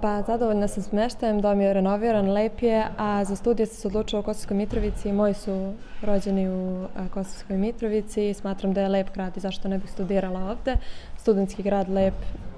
Pa zadovoljna sam smeštajem, dom je renoviran, lep je, a za studije sam se odlučila u Kosovskoj Mitrovici i moji su rođeni u e, Kosovskoj Mitrovici i smatram da je lep grad i zašto ne bih studirala ovde. Studentski grad lep,